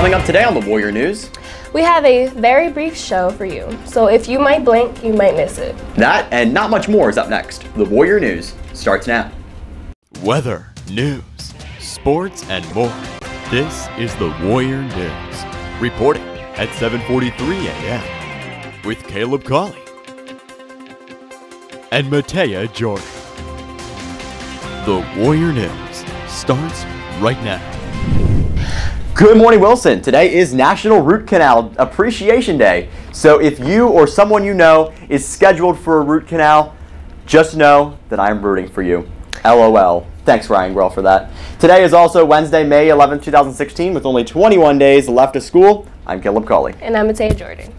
Coming up today on the Warrior News. We have a very brief show for you, so if you might blink, you might miss it. That and not much more is up next. The Warrior News starts now. Weather, news, sports, and more. This is the Warrior News. Reporting at 7:43 a.m. with Caleb Colley and Matea Jordan. The Warrior News starts right now. Good morning, Wilson. Today is National Root Canal Appreciation Day. So if you or someone you know is scheduled for a root canal, just know that I'm rooting for you. LOL. Thanks, Ryan Grell, for that. Today is also Wednesday, May 11, 2016, with only 21 days left of school. I'm Caleb Colley. And I'm Matea Jordan.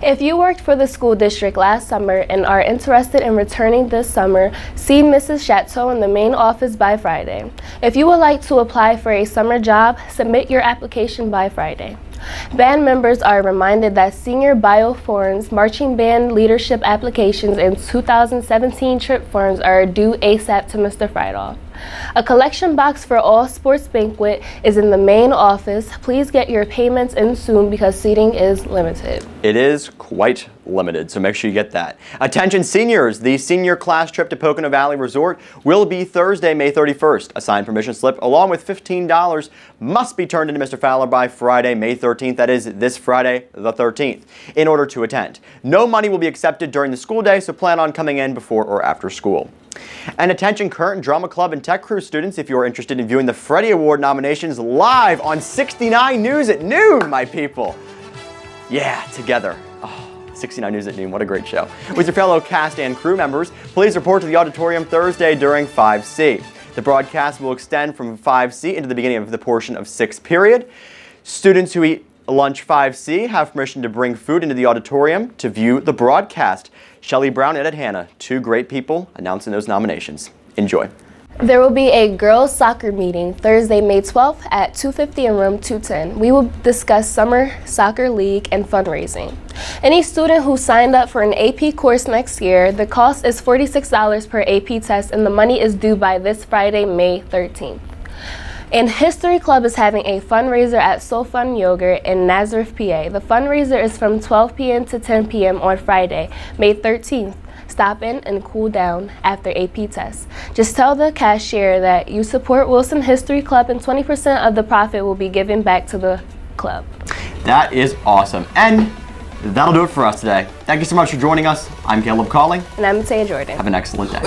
If you worked for the school district last summer and are interested in returning this summer, see Mrs. Chateau in the main office by Friday. If you would like to apply for a summer job, submit your application by Friday. Band members are reminded that senior bioforms, marching band leadership applications, and 2017 trip forms are due ASAP to Mr. Friedhoff. A collection box for all sports banquet is in the main office. Please get your payments in soon because seating is limited. It is quite limited, so make sure you get that. Attention seniors, the senior class trip to Pocono Valley Resort will be Thursday, May 31st. A signed permission slip along with $15 must be turned into Mr. Fowler by Friday, May 13th. That is this Friday, the 13th, in order to attend. No money will be accepted during the school day, so plan on coming in before or after school. And attention current drama club and tech crew students if you're interested in viewing the Freddy Award nominations live on 69 News at noon, my people. Yeah, together. Oh, 69 News at noon, what a great show. With your fellow cast and crew members, please report to the auditorium Thursday during 5C. The broadcast will extend from 5C into the beginning of the portion of 6th period. Students who eat lunch 5C have permission to bring food into the auditorium to view the broadcast. Shelly Brown and Ed two great people announcing those nominations. Enjoy. There will be a girls soccer meeting Thursday, May 12th at 250 in room 210. We will discuss summer soccer league and fundraising. Any student who signed up for an AP course next year, the cost is $46 per AP test and the money is due by this Friday, May 13th. And History Club is having a fundraiser at Soul Fun Yogurt in Nazareth, PA. The fundraiser is from 12 p.m. to 10 p.m. on Friday, May 13th. Stop in and cool down after AP tests. Just tell the cashier that you support Wilson History Club and 20% of the profit will be given back to the club. That is awesome. And that'll do it for us today. Thank you so much for joining us. I'm Caleb Colley. And I'm Matea Jordan. Have an excellent day.